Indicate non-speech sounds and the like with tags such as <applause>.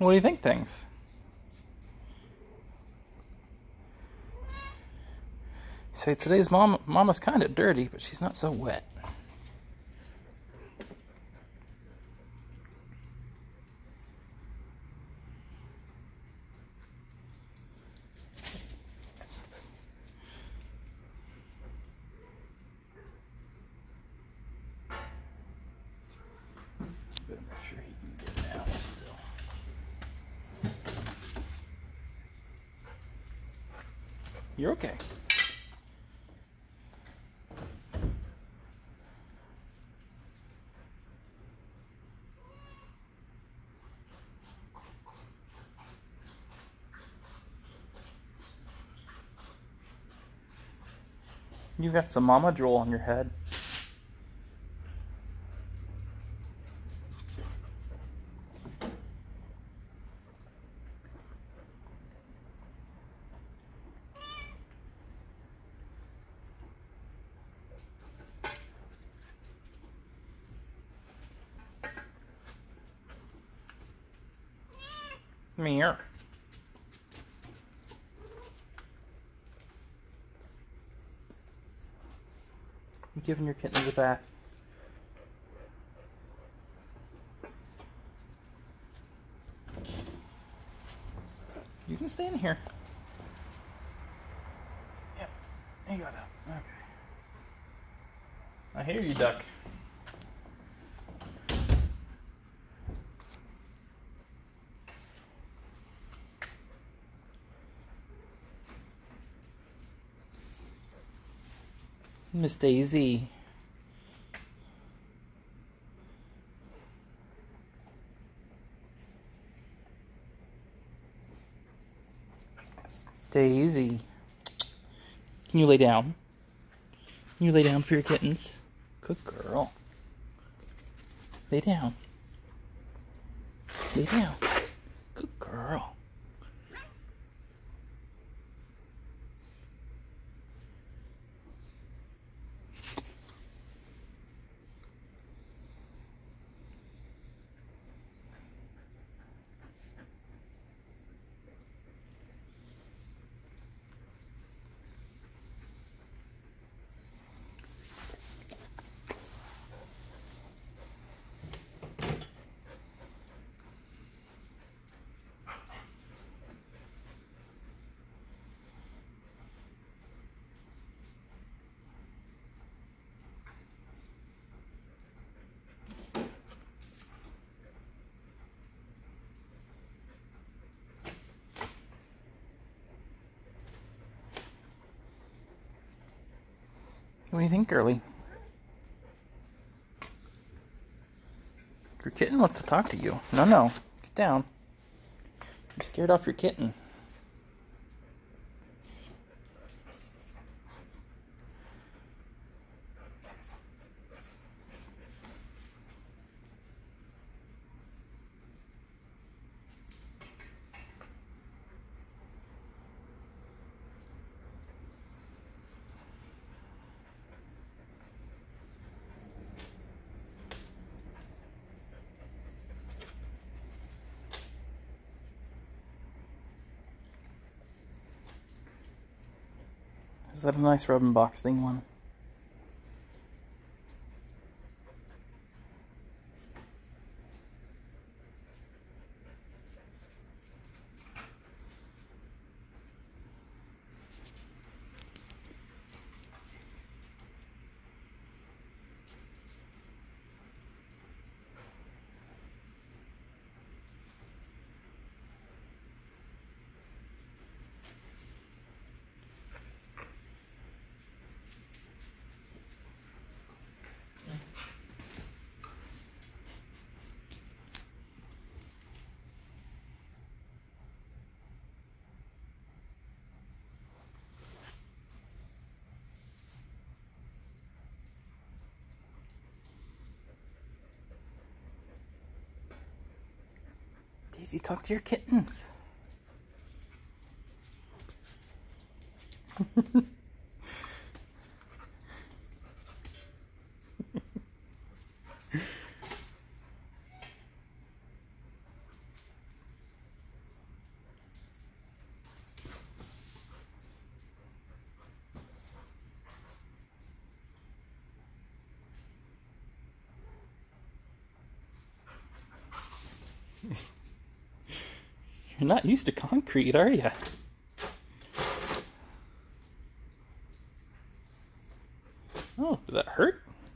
What do you think things? Say today's mom mama's kind of dirty, but she's not so wet. You're okay. You got some mama drool on your head. Mirror. You giving your kittens a bath? You can stay in here. Yep. You got up. Okay. I hear you, duck. Miss Daisy. Daisy. Can you lay down? Can you lay down for your kittens? Good girl. Lay down. Lay down. Good girl. What do you think, girly? Your kitten wants to talk to you. No, no. Get down. You're scared off your kitten. Is that a nice rubbing box thing one? Daisy, talk to your kittens. <laughs> You're not used to concrete, are you?